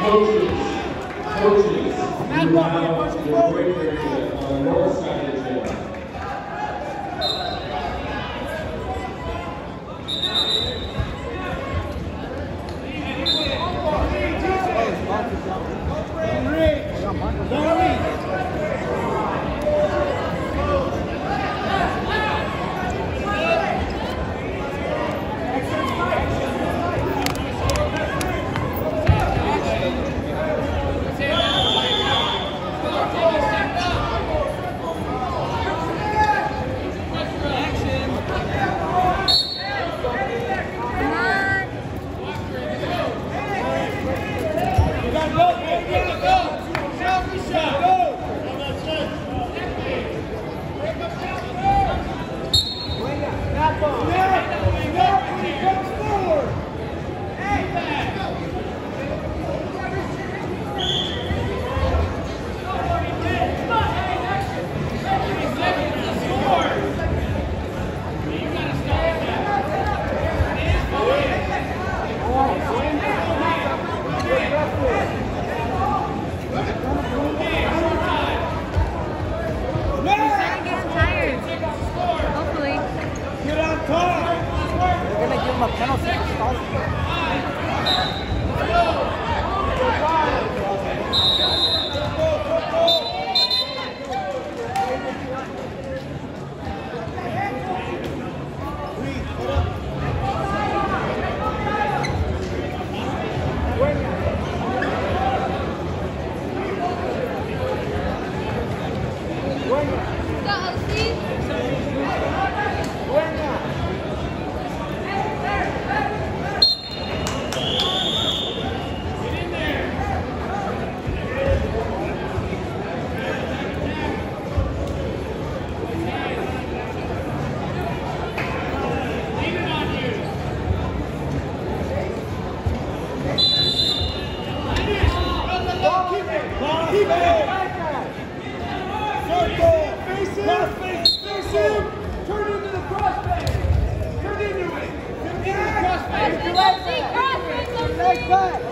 Coaches, coaches, you have the north side Então, não, They're gonna give him a penalty Good.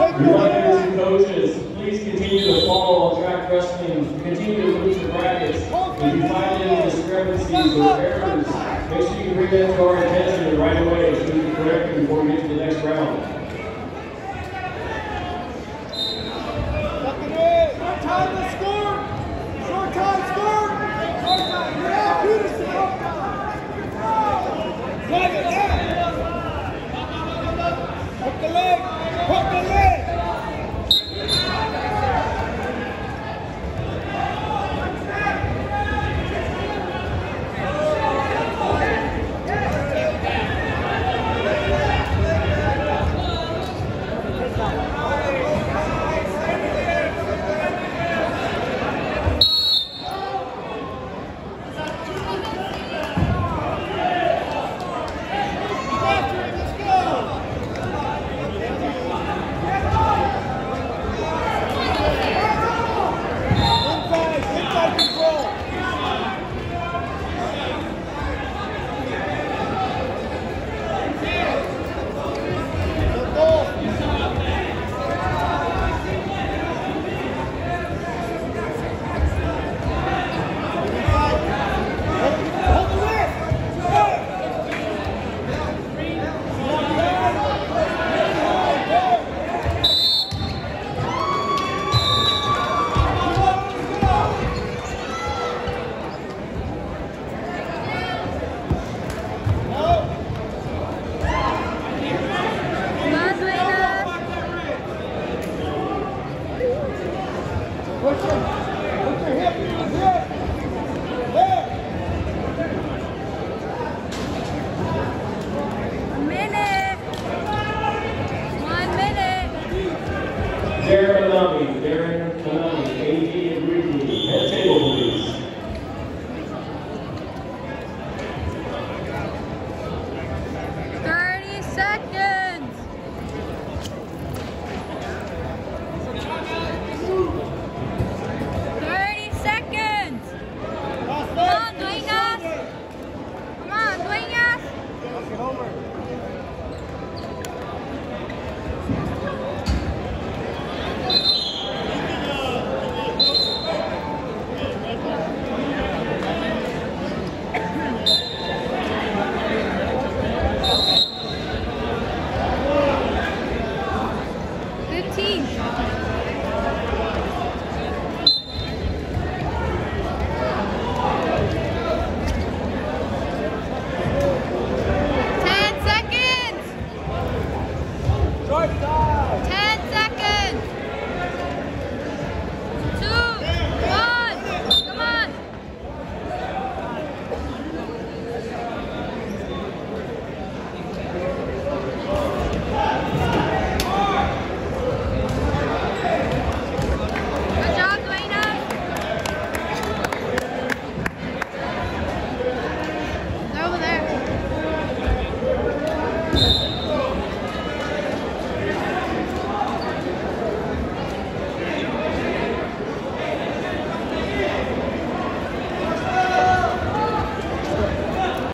Runners and coaches, please continue to follow track wrestling, continue to move the brackets. If you find any discrepancies or errors, make sure you bring that to our attention right away so we can correct them before we get to the next round. Put your, hip in minute. One minute.